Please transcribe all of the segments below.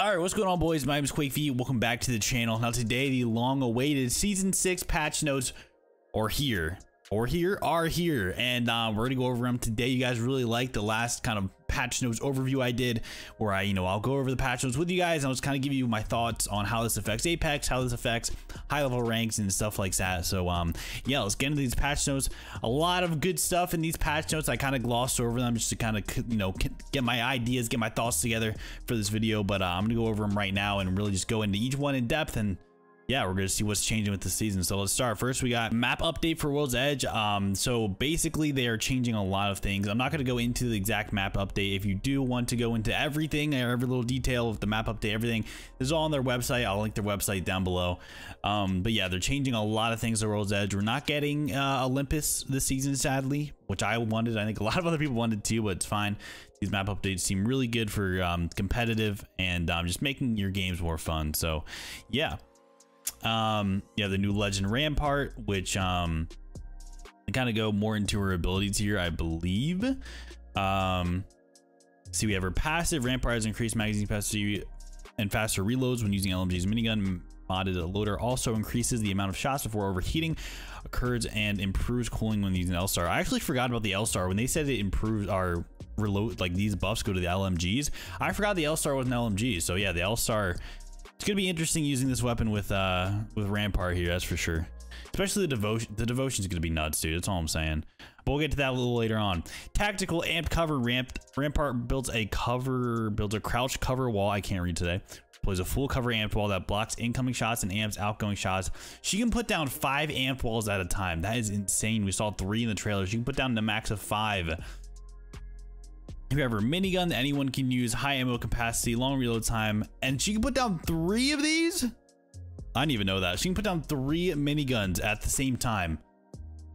All right, what's going on, boys? My name is Quake V. Welcome back to the channel. Now, today, the long-awaited Season 6 patch notes are here. Or here are here. And uh, we're to go over them today. You guys really liked the last kind of patch notes overview I did where I, you know, I'll go over the patch notes with you guys and I'll just kind of give you my thoughts on how this affects Apex, how this affects high level ranks and stuff like that. So, um, yeah, let's get into these patch notes. A lot of good stuff in these patch notes. I kind of glossed over them just to kind of, you know, get my ideas, get my thoughts together for this video. But uh, I'm to go over them right now and really just go into each one in depth and yeah, we're gonna see what's changing with the season. So let's start. First, we got map update for World's Edge. Um, so basically, they are changing a lot of things. I'm not gonna go into the exact map update. If you do want to go into everything, every little detail of the map update, everything this is all on their website. I'll link their website down below. Um, but yeah, they're changing a lot of things at World's Edge. We're not getting uh, Olympus this season, sadly, which I wanted. I think a lot of other people wanted too, but it's fine. These map updates seem really good for um, competitive and um, just making your games more fun. So yeah. Um, yeah, the new Legend Rampart, which um, kind of go more into her abilities here, I believe. Um, see, we have her passive. Rampart has increased magazine capacity and faster reloads when using LMG's minigun. Modded loader also increases the amount of shots before overheating occurs and improves cooling when using L-Star. I actually forgot about the L-Star. When they said it improves our reload, like these buffs go to the LMGs, I forgot the L-Star was an LMG. So yeah, the L-Star it's gonna be interesting using this weapon with uh with Rampart here, that's for sure. Especially the devotion. The devotion's gonna be nuts, dude. That's all I'm saying. But we'll get to that a little later on. Tactical amp cover ramp. Rampart builds a cover, builds a crouch cover wall. I can't read today. Plays a full cover amp wall that blocks incoming shots and amps outgoing shots. She can put down five amp walls at a time. That is insane. We saw three in the trailer. She can put down the max of five. Her minigun anyone can use, high ammo capacity, long reload time, and she can put down three of these? I didn't even know that. She can put down three miniguns at the same time.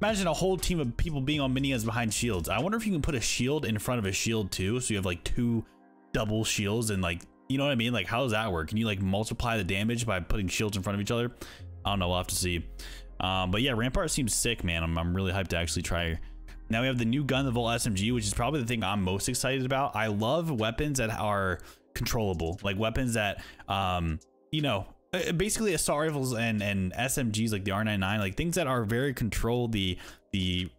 Imagine a whole team of people being on miniguns behind shields. I wonder if you can put a shield in front of a shield too, so you have like two double shields and like, you know what I mean? Like, how does that work? Can you like multiply the damage by putting shields in front of each other? I don't know. We'll have to see. Um, but yeah, Rampart seems sick, man. I'm, I'm really hyped to actually try now we have the new gun, the Volt SMG, which is probably the thing I'm most excited about. I love weapons that are controllable, like weapons that, um, you know, uh, basically assault rifles and and SMGs like the R99, like things that are very controlled. The the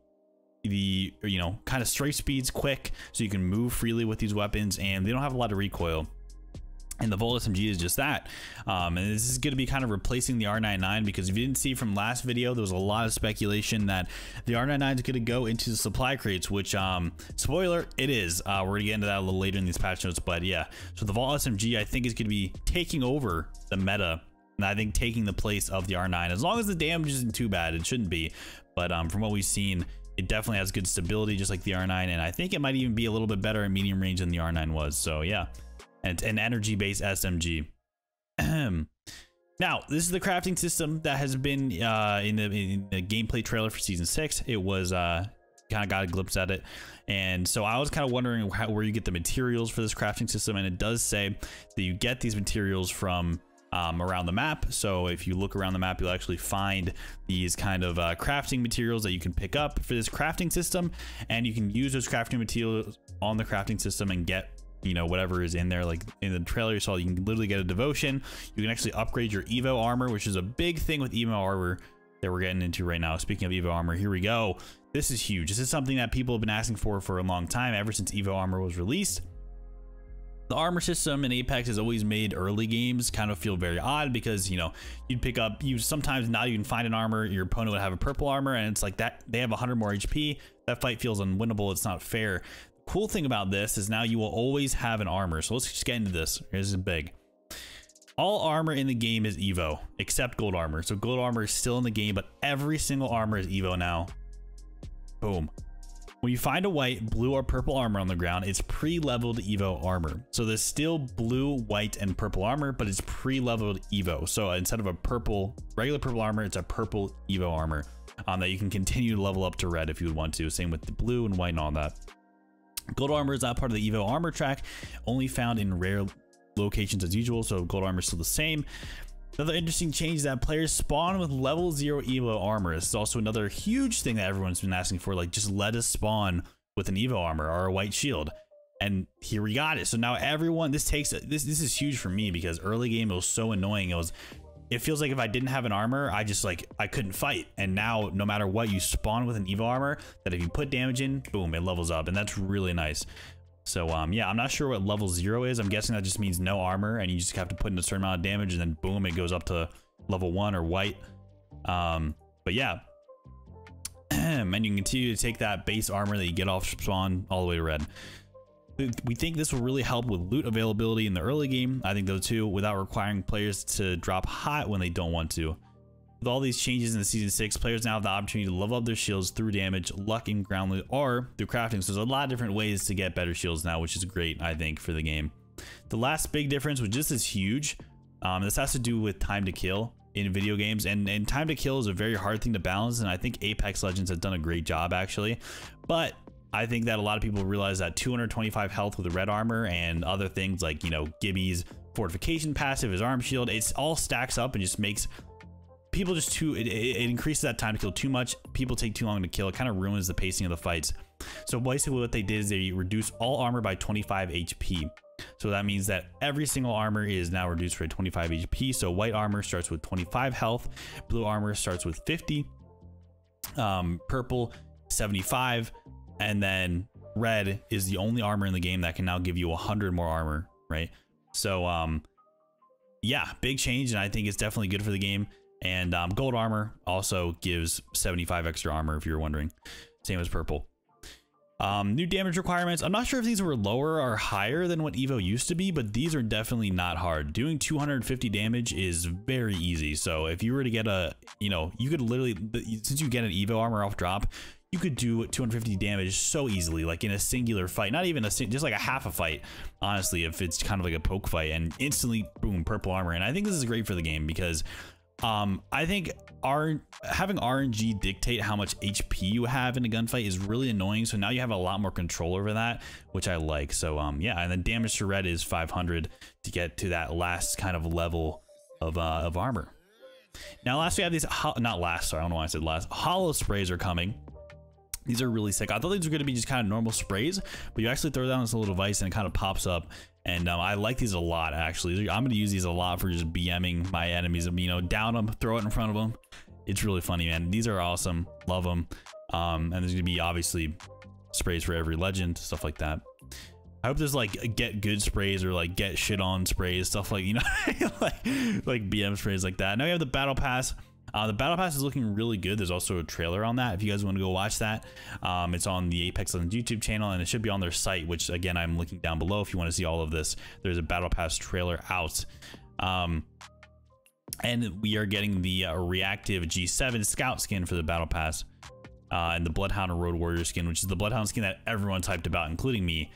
the you know kind of strafe speeds quick, so you can move freely with these weapons, and they don't have a lot of recoil. And the Volt SMG is just that. Um, and this is going to be kind of replacing the R99 because if you didn't see from last video, there was a lot of speculation that the R99 is going to go into the supply crates, which, um, spoiler, it is. Uh, we're going to get into that a little later in these patch notes, but yeah. So the Volt SMG, I think, is going to be taking over the meta and I think taking the place of the R9. As long as the damage isn't too bad, it shouldn't be. But um, from what we've seen, it definitely has good stability, just like the R9. And I think it might even be a little bit better in medium range than the R9 was. So yeah and an energy-based SMG. now, this is the crafting system that has been uh, in, the, in, the, gameplay trailer for Season 6. It was... Uh, kind of got a glimpse at it and so i was kind of wondering how, where you get the materials for this crafting system and it does say that you get these materials from um, around the map. So if you look around the map, you'll actually find these kind of uh, crafting materials that you can pick up for this crafting system. And you can use those crafting materials on the crafting system and get you know whatever is in there like in the trailer you saw you can literally get a devotion. You can actually upgrade your evo armor which is a big thing with evo armor that we're getting into right now. Speaking of evo armor here we go. This is huge. This is something that people have been asking for for a long time ever since evo armor was released. The armor system in Apex has always made early games kind of feel very odd because, you know, you'd pick up, you sometimes not even find an armor, your opponent would have a purple armor, and it's like that, they have 100 more HP. That fight feels unwinnable. It's not fair cool thing about this is now you will always have an armor. So let's just get into this. Here's big. All armor in the game is Evo, except gold armor. So gold armor is still in the game, but every single armor is Evo now. Boom. When you find a white, blue, or purple armor on the ground, it's pre-leveled Evo armor. So there's still blue, white, and purple armor, but it's pre-leveled Evo. So instead of a purple, regular purple armor, it's a purple Evo armor um, that you can continue to level up to red if you would want to. Same with the blue and white and all that. Gold armor is not part of the Evo armor track, only found in rare locations as usual, so gold armor is still the same. Another interesting change is that players spawn with level 0 Evo armor. This is also another huge thing that everyone's been asking for, like just let us spawn with an Evo armor or a white shield. and here we got it. So now everyone, this takes this this is huge for me because early game it was so annoying. It was it feels like if I didn't have an armor, I just like I couldn't fight. And now no matter what, you spawn with an Evo armor that if you put damage in, boom, it levels up, and that's really nice. So um yeah, I'm not sure what level zero is. I'm guessing that just means no armor, and you just have to put in a certain amount of damage, and then boom, it goes up to level one or white. Um, but yeah. and you can continue to take that base armor that you get off spawn all the way to red. We think this will really help with loot availability in the early game. I think though too, without requiring players to drop hot when they don't want to. With all these changes in the Season 6, players now have the opportunity to level up their shields through damage, luck, and ground loot, or through crafting. So there's a lot of different ways to get better shields now, which is great, I think, for the game. The last big difference, which just is huge, um, this has to do with time to kill in video games and, and time to kill is a very hard thing to balance and I think Apex Legends has done a great job actually but I think that a lot of people realize that 225 health with the red armor and other things like, you know, Gibby's fortification passive, his arm shield, it's all stacks up and just makes people just too, it, it increases that time to kill too much. People take too long to kill. It kind of ruins the pacing of the fights. So basically what they did is they reduced all armor by 25 HP. So that means that every single armor is now reduced for 25 HP. So white armor starts with 25 health, blue armor starts with 50, um, purple 75, and then red is the only armor in the game that can now give you 100 more armor right so um yeah big change and i think it's definitely good for the game and um, gold armor also gives 75 extra armor if you're wondering same as purple um, new damage requirements. I'm not sure if these were lower or higher than what Evo used to be, but these are definitely not hard. Doing 250 damage is very easy. So if you were to get a, you know, you could literally, since you get an Evo armor off drop, you could do 250 damage so easily, like in a singular fight, not even a just like a half a fight, honestly, if it's kind of like a poke fight and instantly boom, purple armor. And I think this is great for the game because um, I think R having RNG dictate how much HP you have in a gunfight is really annoying. So now you have a lot more control over that, which I like. So um, yeah, and then damage to red is 500 to get to that last kind of level of uh, of armor. Now, last we have these, not last, sorry, I don't know why I said last. Holo sprays are coming. These are really sick. I thought these were going to be just kind of normal sprays, but you actually throw down this little device and it kind of pops up. And um, I like these a lot, actually. I'm going to use these a lot for just BMing my enemies. You know, down them, throw it in front of them. It's really funny, man. These are awesome. Love them. Um, and there's going to be, obviously, sprays for every legend, stuff like that. I hope there's like get good sprays or like get shit on sprays, stuff like, you know, like, like BM sprays like that. Now we have the battle pass. Uh, the battle pass is looking really good. There's also a trailer on that. If you guys want to go watch that, um, it's on the Apex Legends YouTube channel, and it should be on their site. Which again, I'm looking down below. If you want to see all of this, there's a battle pass trailer out. Um, and we are getting the uh, reactive G7 scout skin for the battle pass, uh, and the Bloodhound Road Warrior skin, which is the Bloodhound skin that everyone typed about, including me.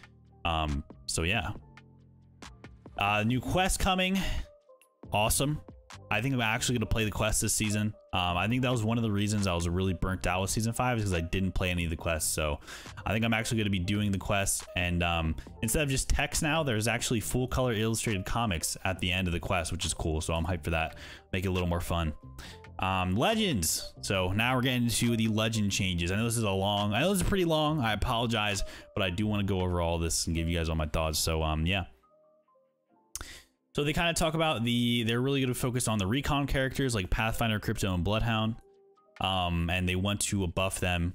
Um, so yeah. Uh, new quest coming. Awesome. I think I'm actually going to play the quest this season. Um, I think that was one of the reasons I was really burnt out with season five because I didn't play any of the quests. So I think I'm actually going to be doing the quests. And um, instead of just text now, there's actually full color illustrated comics at the end of the quest, which is cool. So I'm hyped for that. Make it a little more fun. Um, legends. So now we're getting into the legend changes. I know this is a long, I know this is pretty long. I apologize, but I do want to go over all this and give you guys all my thoughts. So um, yeah. So they kind of talk about the, they're really going to focus on the recon characters like Pathfinder, Crypto, and Bloodhound. Um, and they want to buff them.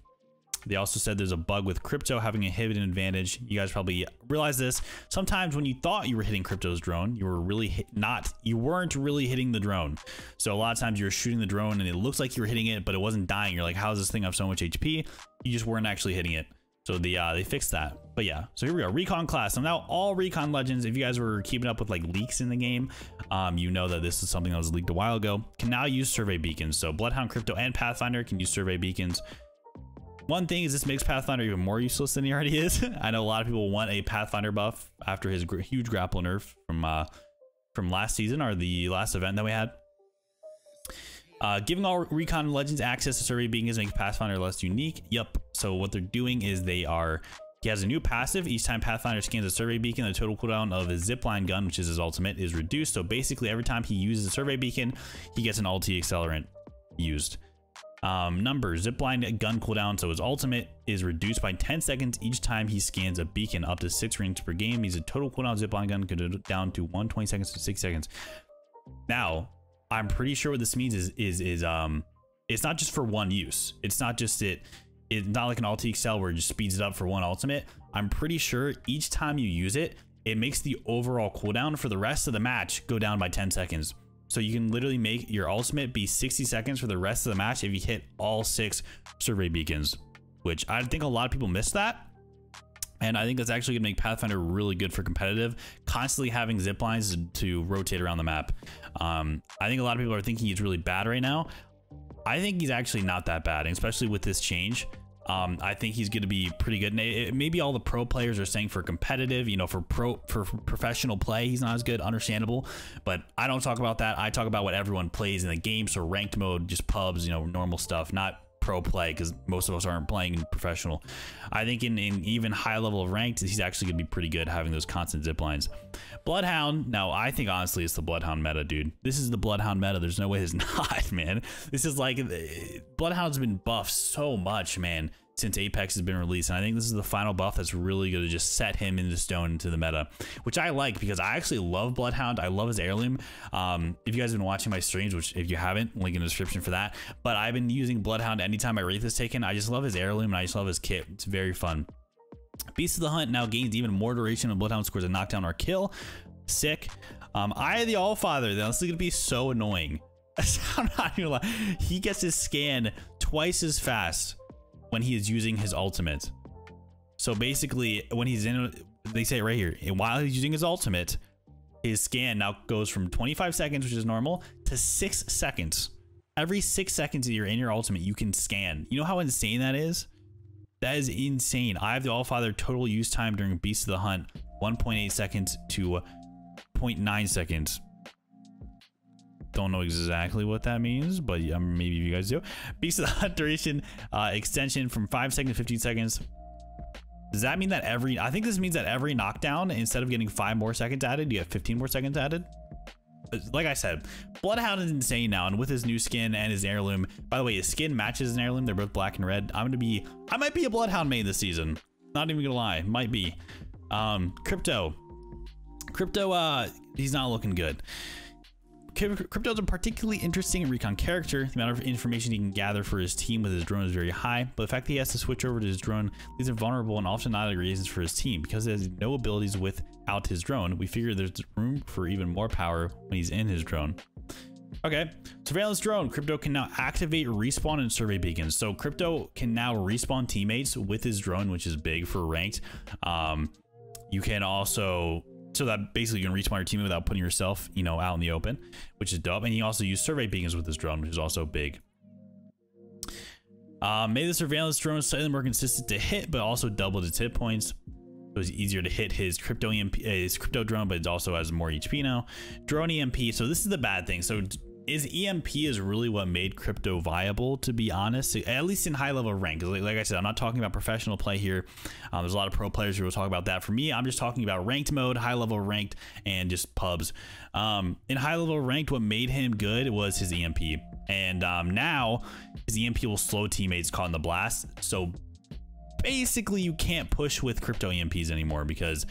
They also said there's a bug with Crypto having a hidden advantage. You guys probably realize this. Sometimes when you thought you were hitting Crypto's drone, you were really hit, not, you weren't really hitting the drone. So a lot of times you're shooting the drone and it looks like you were hitting it, but it wasn't dying. You're like, how does this thing have so much HP? You just weren't actually hitting it. So the uh, they fixed that. But yeah, so here we go. Recon class. So now all Recon Legends, if you guys were keeping up with like leaks in the game, um, you know that this is something that was leaked a while ago, can now use survey beacons. So Bloodhound, Crypto, and Pathfinder can use survey beacons. One thing is this makes Pathfinder even more useless than he already is. I know a lot of people want a Pathfinder buff after his huge grapple nerf from uh, from last season or the last event that we had. Uh, giving all Recon Legends access to survey beacons makes Pathfinder less unique. Yep. So what they're doing is they are he has a new passive. Each time Pathfinder scans a survey beacon, the total cooldown of his zipline gun, which is his ultimate, is reduced. So basically, every time he uses a survey beacon, he gets an ulti accelerant used. Um, number zipline gun cooldown. So his ultimate is reduced by 10 seconds each time he scans a beacon, up to six rings per game. He's a total cooldown zipline gun down to 120 seconds to six seconds. Now, I'm pretty sure what this means is is is um, it's not just for one use. It's not just it. It's not like an alt excel where it just speeds it up for one ultimate. I'm pretty sure each time you use it, it makes the overall cooldown for the rest of the match go down by 10 seconds. So you can literally make your ultimate be 60 seconds for the rest of the match if you hit all six survey beacons, which I think a lot of people miss that. And I think that's actually going to make Pathfinder really good for competitive, constantly having zip lines to rotate around the map. Um, I think a lot of people are thinking he's really bad right now. I think he's actually not that bad, especially with this change. Um, I think he's going to be pretty good. And it, maybe all the pro players are saying for competitive, you know, for pro for professional play, he's not as good. Understandable, but I don't talk about that. I talk about what everyone plays in the game. So ranked mode, just pubs, you know, normal stuff, not pro play because most of us aren't playing in professional. I think in, in even high level of ranked, he's actually gonna be pretty good having those constant zip lines. Bloodhound, now I think honestly it's the Bloodhound meta, dude. This is the Bloodhound meta. There's no way it's not, man. This is like eh, Bloodhound's been buffed so much, man since Apex has been released. And I think this is the final buff that's really going to just set him into stone into the meta, which I like because I actually love Bloodhound. I love his heirloom. Um, if you guys have been watching my streams, which if you haven't, link in the description for that. But I've been using Bloodhound anytime my Wraith is taken. I just love his heirloom and I just love his kit. It's very fun. Beast of the Hunt now gains even more duration when Bloodhound scores a knockdown or kill. Sick. Um, Eye of the Allfather, this is going to be so annoying. I'm not. He gets his scan twice as fast when he is using his ultimate. So basically, when he's in, they say it right here, and while he's using his ultimate, his scan now goes from 25 seconds, which is normal, to six seconds. Every six seconds that you're in your ultimate, you can scan. You know how insane that is? That is insane. Eye of the Allfather total use time during Beast of the Hunt, 1.8 seconds to 0.9 seconds. Don't know exactly what that means, but maybe you guys do. Beast of the duration uh, extension from 5 seconds to 15 seconds. Does that mean that every, I think this means that every knockdown, instead of getting 5 more seconds added, you get 15 more seconds added? Like I said, Bloodhound is insane now, and with his new skin and his heirloom, by the way, his skin matches his heirloom, they're both black and red. I'm gonna be, I might be a Bloodhound main this season. Not even gonna lie, might be. Um, Crypto. Crypto, uh, he's not looking good. Crypto is a particularly interesting recon character. The amount of information he can gather for his team with his drone is very high, but the fact that he has to switch over to his drone leaves him vulnerable and often not a reasons for his team. Because he has no abilities without his drone, we figure there's room for even more power when he's in his drone. Okay, surveillance drone. Crypto can now activate respawn and survey beacons. So Crypto can now respawn teammates with his drone, which is big for ranked. Um, you can also so that basically you can respawn your team without putting yourself, you know, out in the open, which is dope. And he also used survey beacons with this drone, which is also big. Uh, made the surveillance drone slightly more consistent to hit, but also doubled its hit points. It was easier to hit his crypto EMP, his crypto drone, but it also has more HP now. Drone EMP. So this is the bad thing. So is EMP is really what made crypto viable, to be honest, at least in high level rank. Like, like I said, I'm not talking about professional play here. Um, there's a lot of pro players who will talk about that. For me, I'm just talking about ranked mode, high level ranked, and just pubs. Um, in high level ranked, what made him good was his EMP. And um, now his EMP will slow teammates caught in the blast. So basically, you can't push with crypto EMPs anymore because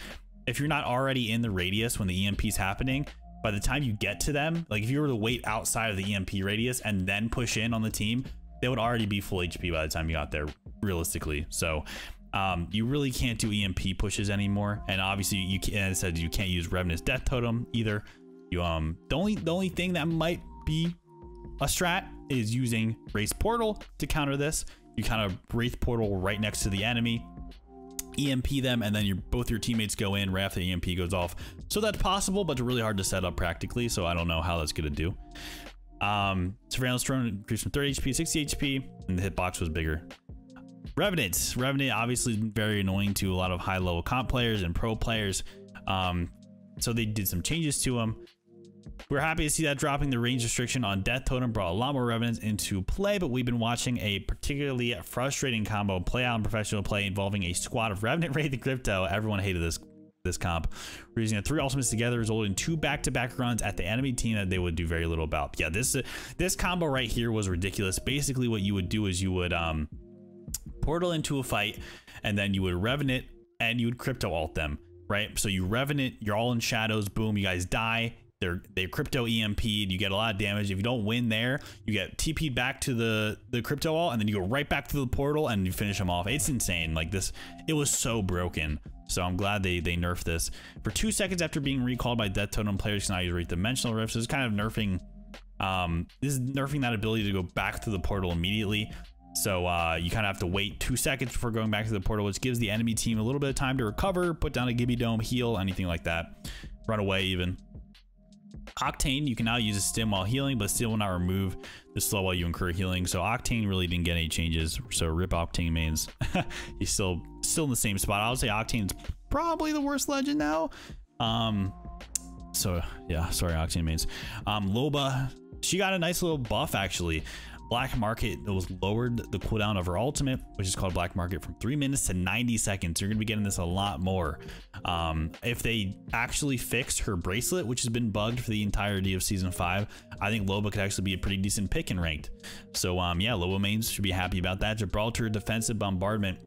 if you're not already in the radius when the EMP is happening, by the time you get to them, like if you were to wait outside of the EMP radius and then push in on the team, they would already be full HP by the time you got there, realistically. So um, you really can't do EMP pushes anymore. And obviously, you can, as I said you can't use Revenant's Death Totem either. You um the only the only thing that might be a strat is using Wraith Portal to counter this. You kind of Wraith Portal right next to the enemy, EMP them, and then your both your teammates go in right after the EMP goes off. So that's possible, but really hard to set up practically. So I don't know how that's gonna do. Um, surveillance drone increased from 30 HP, 60 HP, and the hitbox was bigger. Revenant. Revenant obviously very annoying to a lot of high level comp players and pro players. Um, so they did some changes to them. We're happy to see that dropping the range restriction on Death Totem brought a lot more revenants into play, but we've been watching a particularly frustrating combo play out in professional play involving a squad of Revenant Wraith and Crypto. Everyone hated this this comp. Using the three ultimates together, resulting in two back-to-back runs at the enemy team that they would do very little about. Yeah, this this combo right here was ridiculous. Basically, what you would do is you would um, portal into a fight, and then you would revenant and you would crypto alt them, right? So you revenant, you're all in shadows, boom, you guys die. They're they crypto EMP'd, you get a lot of damage. If you don't win there, you get TP'd back to the the crypto wall, and then you go right back to the portal and you finish them off. It's insane. Like this, it was so broken. So I'm glad they they nerfed this. For two seconds after being recalled by Death Totem, players can now use Dimensional Rifts. So it's kind of nerfing um, this is nerfing that ability to go back to the portal immediately. So uh, you kind of have to wait two seconds before going back to the portal, which gives the enemy team a little bit of time to recover, put down a Gibby Dome, heal, anything like that. Run away even. Octane, you can now use a stim while healing, but still will not remove the slow while you incur healing. So Octane really didn't get any changes. So rip Octane mains. He's still still in the same spot. I would say Octane's probably the worst legend now. Um, so yeah, sorry Octane mains. Um, Loba, she got a nice little buff actually. Black Market that was lowered the cooldown of her ultimate, which is called Black Market, from 3 minutes to 90 seconds. You're going to be getting this a lot more. Um, if they actually fix her bracelet, which has been bugged for the entirety of Season 5, I think Loba could actually be a pretty decent pick in ranked. So um, yeah, Loba mains should be happy about that. Gibraltar Defensive Bombardment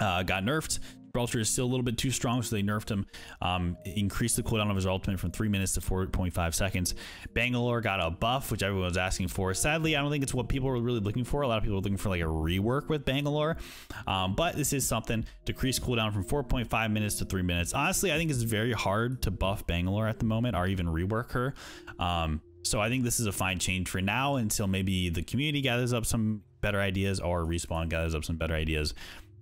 uh, got nerfed Gibraltar is still a little bit too strong, so they nerfed him. Um, increased the cooldown of his ultimate from 3 minutes to 4.5 seconds. Bangalore got a buff, which everyone was asking for. Sadly, I don't think it's what people were really looking for. A lot of people are looking for like a rework with Bangalore. Um, but this is something. Decrease cooldown from 4.5 minutes to 3 minutes. Honestly, I think it's very hard to buff Bangalore at the moment or even rework her. Um, so I think this is a fine change for now until maybe the community gathers up some better ideas or Respawn gathers up some better ideas.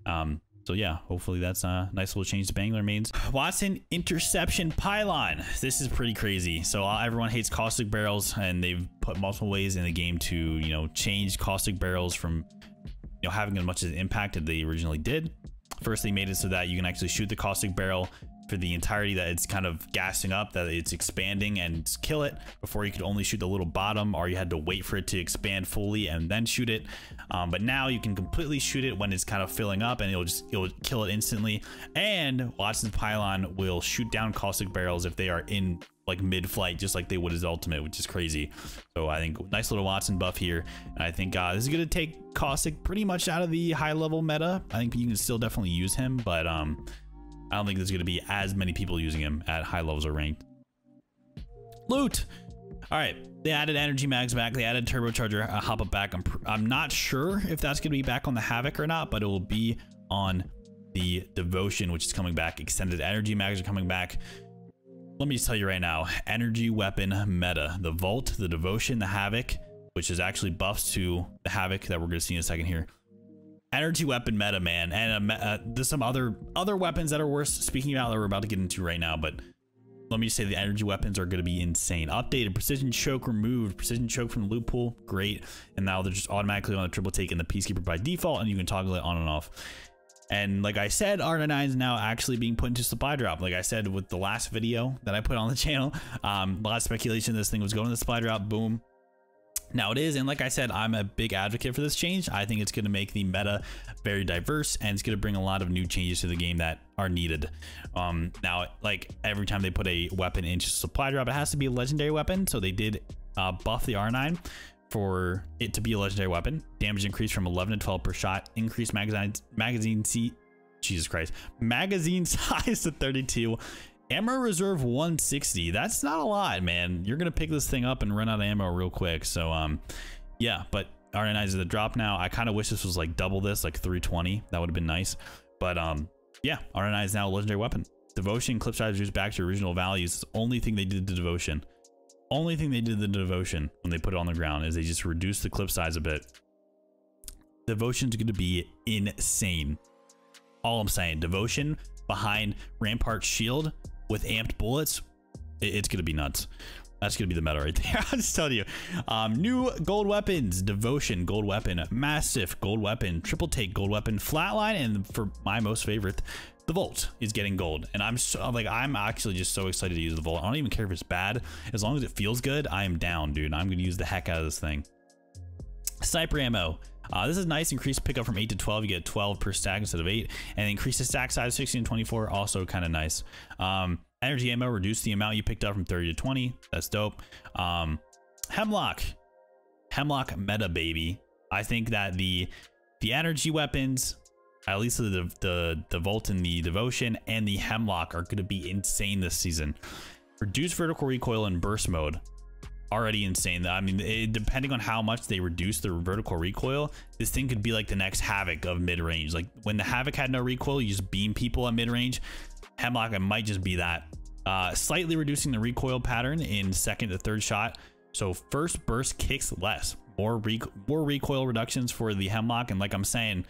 Um, so yeah, hopefully that's a nice little change to Bangler mains. Wattson interception pylon. This is pretty crazy. So uh, everyone hates caustic barrels, and they've put multiple ways in the game to you know change caustic barrels from you know having as much as impact as they originally did. First, they made it so that you can actually shoot the caustic barrel for the entirety that it's kind of gassing up, that it's expanding and kill it. Before you could only shoot the little bottom or you had to wait for it to expand fully and then shoot it. Um, but now you can completely shoot it when it's kind of filling up and it'll just it'll kill it instantly. And Wattson's Pylon will shoot down caustic barrels if they are in like mid-flight, just like they would his ultimate, which is crazy. So I think nice little Wattson buff here. And I think uh, this is going to take Caustic pretty much out of the high-level meta. I think you can still definitely use him, but um, I don't think there's going to be as many people using him at high levels or ranked. Loot! All right, they added energy mags back. They added turbocharger uh, hop up back. I'm, I'm not sure if that's going to be back on the Havoc or not, but it will be on the Devotion, which is coming back. Extended energy mags are coming back. Let me just tell you right now, energy weapon meta. The Volt, the Devotion, the Havoc, which is actually buffs to the Havoc that we're going to see in a second here energy weapon meta man and uh, there's some other other weapons that are worth speaking about that we're about to get into right now but let me just say the energy weapons are going to be insane updated precision choke removed precision choke from the loot pool great and now they're just automatically on the triple take and the peacekeeper by default and you can toggle it on and off and like I said, R9 is now actually being put into supply drop. Like I said with the last video that I put on the channel, um, a lot of speculation this thing was going to the supply drop. Boom, now it is, and like I said, I'm a big advocate for this change. I think it's going to make the meta very diverse, and it's going to bring a lot of new changes to the game that are needed. Um, now, like every time they put a weapon into supply drop, it has to be a legendary weapon. So they did uh, buff the R9 for it to be a legendary weapon. Damage increase from 11 to 12 per shot. Increased magazine magazine seat. Jesus Christ. Magazine size to 32 Ammo reserve 160. That's not a lot, man. You're gonna pick this thing up and run out of ammo real quick. So um, yeah, but R99 is the drop now. I kind of wish this was like double this, like 320. That would have been nice. But um, yeah, R99 is now a legendary weapon. Devotion clip size reduced back to original values. It's the only thing they did to Devotion. Only thing they did to Devotion when they put it on the ground is they just reduced the clip size a bit. Devotion's going to be insane. All I'm saying, Devotion behind Rampart Shield with amped bullets, it's going to be nuts. That's going to be the meta right there. I'll just tell you. Um, new gold weapons, Devotion, gold weapon, massive gold weapon, Triple Take, gold weapon, Flatline, and for my most favorite, the Volt is getting gold. And I'm so, like, I'm actually just so excited to use the Volt. I don't even care if it's bad. As long as it feels good, I am down, dude. I'm going to use the heck out of this thing. Sniper ammo. Uh, this is nice. Increased pickup from 8 to 12. You get 12 per stack instead of 8. And increase the stack size 16 to 24. Also kind of nice. Um, energy ammo. Reduce the amount you picked up from 30 to 20. That's dope. Um, Hemlock. Hemlock meta baby. I think that the the energy weapons, at least the the the Volt and the Devotion and the Hemlock are going to be insane this season. Reduce vertical recoil in burst mode. Already insane. though. I mean, it, depending on how much they reduce the vertical recoil, this thing could be like the next Havoc of mid range. Like when the Havoc had no recoil, you just beam people at mid range. Hemlock, it might just be that. Uh, slightly reducing the recoil pattern in second to third shot. So first burst kicks less. More, rec more recoil reductions for the Hemlock. And like I'm saying,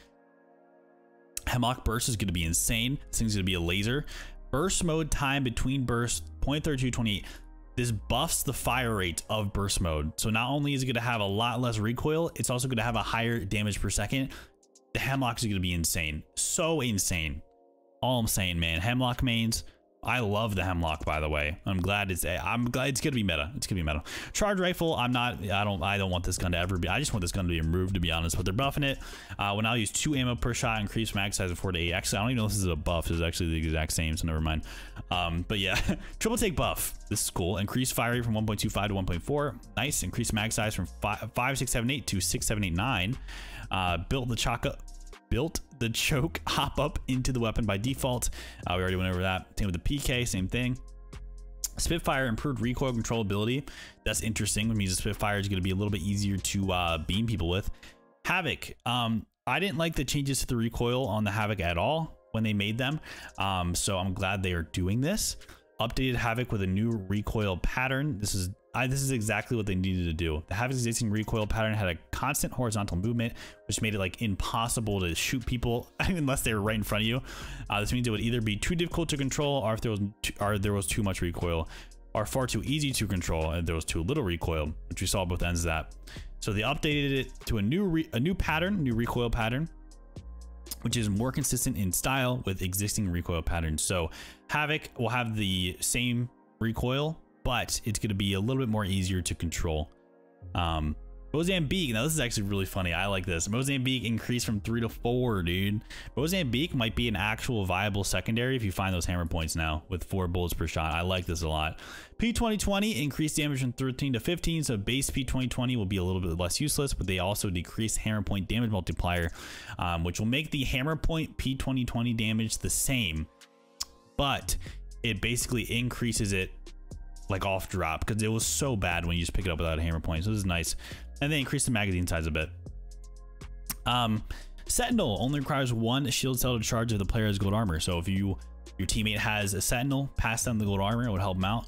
Hemlock burst is going to be insane. This thing's going to be a laser. Burst mode time between bursts, 0.3228. This buffs the fire rate of burst mode. So not only is it going to have a lot less recoil, it's also going to have a higher damage per second. The Hemlock is going to be insane. So insane. All I'm saying, man. Hemlock mains, I love the hemlock, by the way. I'm glad it's I'm glad it's gonna be meta. It's gonna be meta. Charge rifle. I'm not. I don't. I don't want this gun to ever be. I just want this gun to be removed, to be honest. But they're buffing it. Uh, when I use two ammo per shot, increase mag size of four to eight. Actually, I don't even know if this is a buff. It's actually the exact same. So never mind. Um, but yeah, triple take buff. This is cool. Increase fire rate from 1.25 to 1.4. Nice. Increase mag size from five, five six seven eight to six seven eight nine. Uh, built the chaka built the choke hop up into the weapon by default. Uh, we already went over that. Same with the PK, same thing. Spitfire improved recoil controllability. That's interesting. It means the Spitfire is going to be a little bit easier to uh, beam people with. Havoc. Um, I didn't like the changes to the recoil on the Havoc at all when they made them. Um, so I'm glad they are doing this. Updated Havoc with a new recoil pattern. This is I, this is exactly what they needed to do. The Havoc's existing recoil pattern had a constant horizontal movement, which made it like impossible to shoot people unless they were right in front of you. Uh, this means it would either be too difficult to control, or if there was too, or there was too much recoil, or far too easy to control, and there was too little recoil, which we saw both ends of that. So they updated it to a new a new pattern, new recoil pattern, which is more consistent in style with existing recoil patterns. So Havoc will have the same recoil but it's going to be a little bit more easier to control. Um, Mozambique, now this is actually really funny. I like this. Mozambique increased from three to four, dude. Mozambique might be an actual viable secondary if you find those hammer points now with four bullets per shot. I like this a lot. P2020 increased damage from 13 to 15, so base P2020 will be a little bit less useless, but they also decrease hammer point damage multiplier, um, which will make the hammer point P2020 damage the same, but it basically increases it like off drop because it was so bad when you just pick it up without a hammer point. So this is nice. And they increase the magazine size a bit. Um, Sentinel only requires one shield cell to charge if the player has gold armor. So if you your teammate has a Sentinel, pass them the gold armor, it would help them out.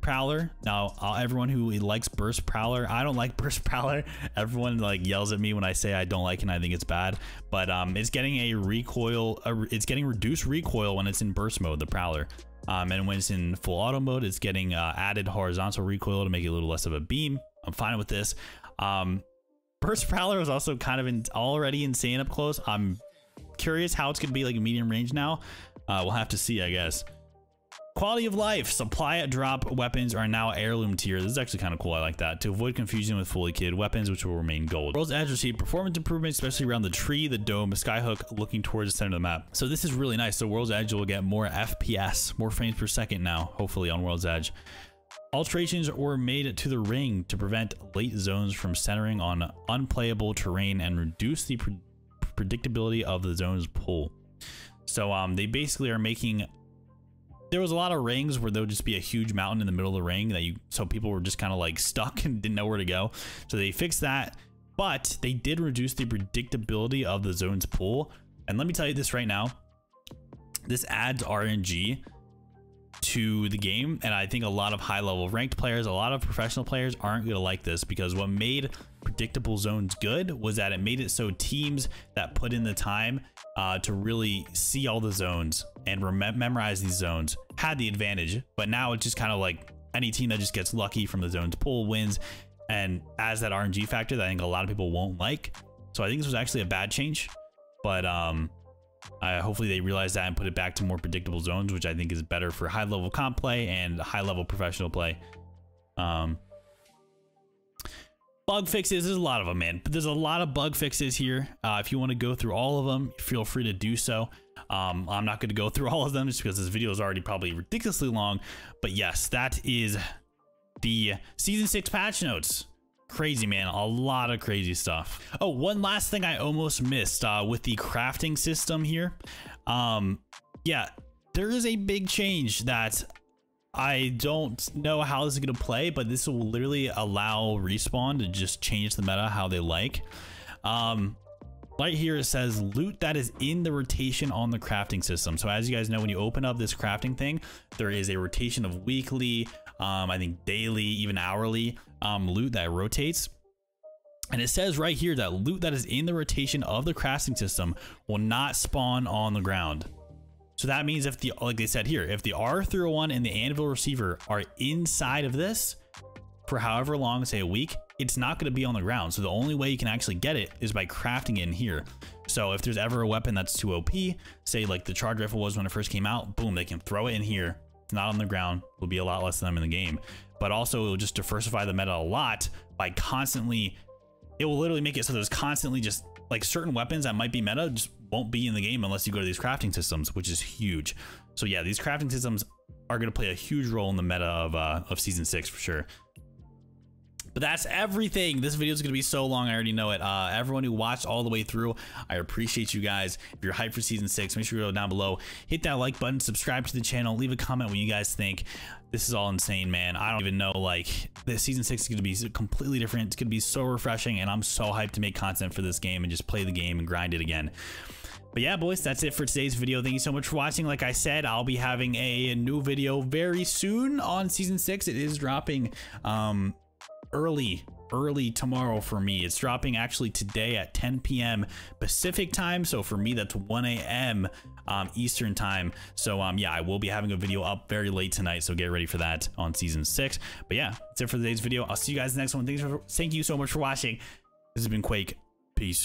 Prowler. Now, uh, everyone who likes Burst Prowler, I don't like Burst Prowler. Everyone like yells at me when I say I don't like it and I think it's bad. But um, it's getting a recoil, it's getting reduced recoil when it's in Burst mode, the Prowler. Um, and when it's in full auto mode, it's getting uh, added horizontal recoil to make it a little less of a beam. I'm fine with this. Um, Burst Prowler is also kind of in, already insane up close. I'm curious how it's going to be like medium range now. Uh, we'll have to see, I guess. Quality of life. Supply drop weapons are now heirloom tier. This is actually kind of cool. I like that. To avoid confusion with fully kitted weapons, which will remain gold. World's Edge received performance improvements, especially around the tree, the dome, skyhook, looking towards the center of the map. So this is really nice. So World's Edge will get more FPS, more frames per second now, hopefully on World's Edge. Alterations were made to the ring to prevent late zones from centering on unplayable terrain and reduce the pre predictability of the zone's pull. So um, they basically are making there was a lot of rings where there would just be a huge mountain in the middle of the ring that you so people were just kind of like stuck and didn't know where to go. So they fixed that, but they did reduce the predictability of the zone's pool. And let me tell you this right now, this adds RNG to the game and I think a lot of high level ranked players, a lot of professional players aren't going to like this because what made predictable zones good was that it made it so teams that put in the time uh, to really see all the zones and memorize these zones had the advantage. But now it's just kind of like any team that just gets lucky from the zones pool wins and as that RNG factor that I think a lot of people won't like. So I think this was actually a bad change, but um, hopefully they realize that and put it back to more predictable zones, which I think is better for high level comp play and high level professional play. Um, bug fixes. There's a lot of them, man. But there's a lot of bug fixes here. Uh, if you want to go through all of them, feel free to do so. Um, I'm not going to go through all of them just because this video is already probably ridiculously long. But yes, that is the season six patch notes. Crazy, man. A lot of crazy stuff. Oh, one last thing I almost missed uh, with the crafting system here. Um, yeah, there is a big change that I don't know how this is going to play, but this will literally allow Respawn to just change the meta how they like. Um, right here it says loot that is in the rotation on the crafting system. So as you guys know, when you open up this crafting thing, there is a rotation of weekly, um, I think daily, even hourly um, loot that rotates. And it says right here that loot that is in the rotation of the crafting system will not spawn on the ground. So that means if the, like they said here, if the R301 and the Anvil receiver are inside of this for however long, say a week, it's not going to be on the ground. So the only way you can actually get it is by crafting it in here. So if there's ever a weapon that's too OP, say like the charge rifle was when it first came out, boom, they can throw it in here. It's not on the ground. Will be a lot less than them in the game but also it will just diversify the meta a lot by constantly it will literally make it so there's constantly just like certain weapons that might be meta just won't be in the game unless you go to these crafting systems which is huge so yeah these crafting systems are going to play a huge role in the meta of uh, of season six for sure but that's everything. This video is going to be so long. I already know it. Uh, everyone who watched all the way through, I appreciate you guys. If you're hyped for season six, make sure you go down below, hit that like button, subscribe to the channel, leave a comment what you guys think. This is all insane, man. I don't even know. Like, the season six is going to be completely different. It's going to be so refreshing, and I'm so hyped to make content for this game and just play the game and grind it again. But yeah, boys, that's it for today's video. Thank you so much for watching. Like I said, I'll be having a new video very soon on season six. It is dropping um, early early tomorrow for me. It's dropping actually today at 10 p.m pacific time. So for me that's 1 a.m um, eastern time. So um yeah i will be having a video up very late tonight. So get ready for that on season six. But yeah that's it for today's video. I'll see you guys next one. Thanks for thank you so much for watching. This has been quake. Peace